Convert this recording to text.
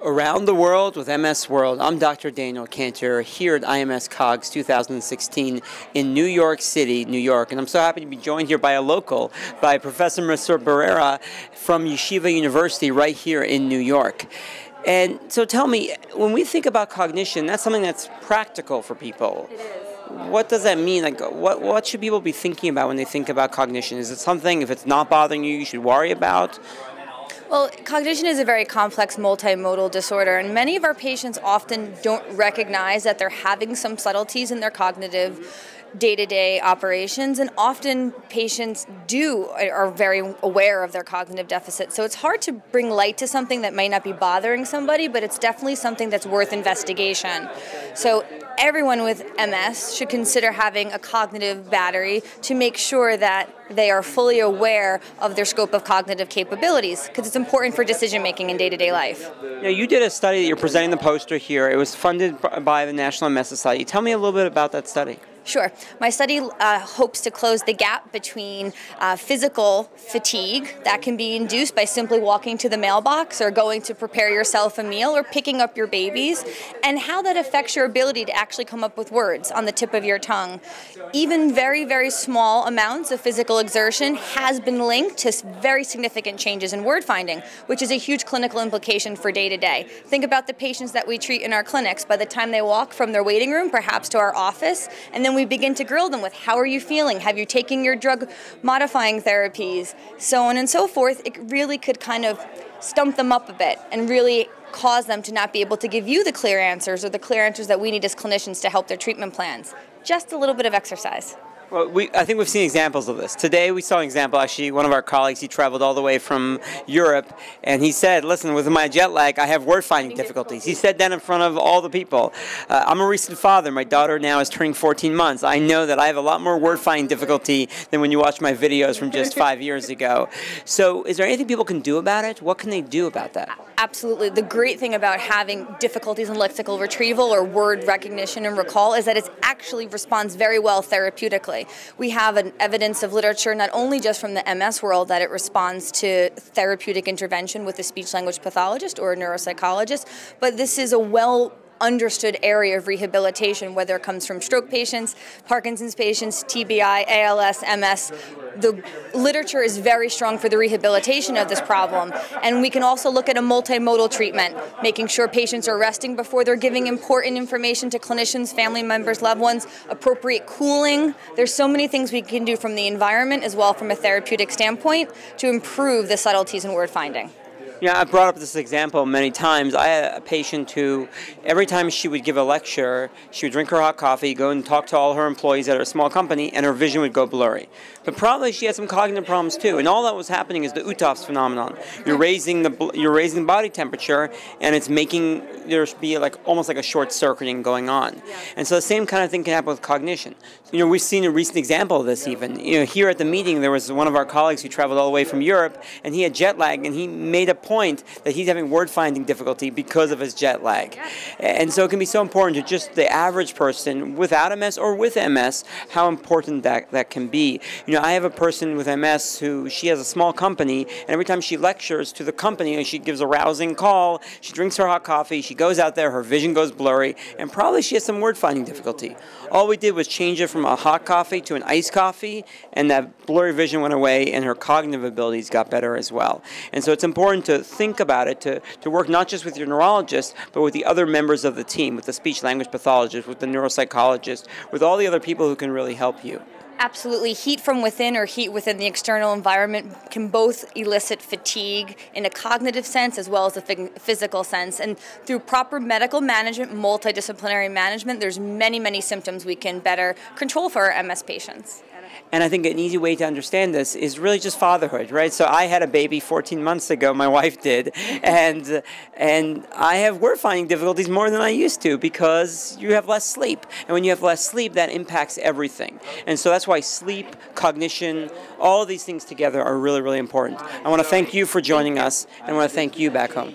Around the World with MS World. I'm Dr. Daniel Kantor here at IMS COGS 2016 in New York City, New York. And I'm so happy to be joined here by a local, by Professor Mr. Barrera from Yeshiva University right here in New York. And so tell me, when we think about cognition, that's something that's practical for people. It is. What does that mean? Like, what, what should people be thinking about when they think about cognition? Is it something, if it's not bothering you, you should worry about? Well, cognition is a very complex multimodal disorder, and many of our patients often don't recognize that they're having some subtleties in their cognitive day to day operations, and often patients do are very aware of their cognitive deficit. So it's hard to bring light to something that might not be bothering somebody, but it's definitely something that's worth investigation. So everyone with MS should consider having a cognitive battery to make sure that they are fully aware of their scope of cognitive capabilities because it's important for decision making in day to day life. Now, you did a study that you're presenting the poster here. It was funded by the National MS Society. Tell me a little bit about that study. Sure. My study uh, hopes to close the gap between uh, physical fatigue that can be induced by simply walking to the mailbox or going to prepare yourself a meal or picking up your babies, and how that affects your ability to actually come up with words on the tip of your tongue. Even very, very small amounts of physical exertion has been linked to very significant changes in word finding, which is a huge clinical implication for day to day. Think about the patients that we treat in our clinics. By the time they walk from their waiting room, perhaps to our office, and then we begin to grill them with how are you feeling? Have you taken your drug modifying therapies? So on and so forth. It really could kind of stump them up a bit and really cause them to not be able to give you the clear answers or the clear answers that we need as clinicians to help their treatment plans. Just a little bit of exercise. Well, we, I think we've seen examples of this. Today we saw an example, actually, one of our colleagues, he traveled all the way from Europe, and he said, listen, with my jet lag, I have word finding difficulties. He said that in front of all the people. Uh, I'm a recent father. My daughter now is turning 14 months. I know that I have a lot more word finding difficulty than when you watch my videos from just five years ago. So is there anything people can do about it? What can they do about that? Absolutely. The great thing about having difficulties in lexical retrieval or word recognition and recall is that it actually responds very well therapeutically. We have an evidence of literature not only just from the MS world that it responds to therapeutic intervention with a speech language pathologist or a neuropsychologist, but this is a well understood area of rehabilitation, whether it comes from stroke patients, Parkinson's patients, TBI, ALS, MS. The literature is very strong for the rehabilitation of this problem. And we can also look at a multimodal treatment, making sure patients are resting before they're giving important information to clinicians, family members, loved ones, appropriate cooling. There's so many things we can do from the environment as well from a therapeutic standpoint to improve the subtleties in word finding. Yeah, I've brought up this example many times. I had a patient who, every time she would give a lecture, she would drink her hot coffee, go and talk to all her employees at her small company, and her vision would go blurry. But probably she had some cognitive problems too, and all that was happening is the Uhthoff's phenomenon. You're raising the you're raising body temperature, and it's making there be like almost like a short circuiting going on. And so the same kind of thing can happen with cognition. You know, we've seen a recent example of this even. You know, here at the meeting, there was one of our colleagues who traveled all the way from Europe, and he had jet lag, and he made a point that he's having word finding difficulty because of his jet lag. And so it can be so important to just the average person without MS or with MS, how important that, that can be. You know, I have a person with MS who she has a small company, and every time she lectures to the company, and she gives a rousing call, she drinks her hot coffee, she goes out there, her vision goes blurry, and probably she has some word finding difficulty. All we did was change it from a hot coffee to an iced coffee, and that blurry vision went away, and her cognitive abilities got better as well. And so it's important to think about it, to, to work not just with your neurologist, but with the other members of the team, with the speech language pathologist, with the neuropsychologist, with all the other people who can really help you. Absolutely. Heat from within or heat within the external environment can both elicit fatigue in a cognitive sense as well as a physical sense. And through proper medical management, multidisciplinary management, there's many, many symptoms we can better control for our MS patients. And I think an easy way to understand this is really just fatherhood, right? So I had a baby 14 months ago, my wife did, and and I have we're finding difficulties more than I used to because you have less sleep. And when you have less sleep, that impacts everything. And so that's why sleep, cognition, all of these things together are really, really important. I want to thank you for joining us, and I want to thank you back home.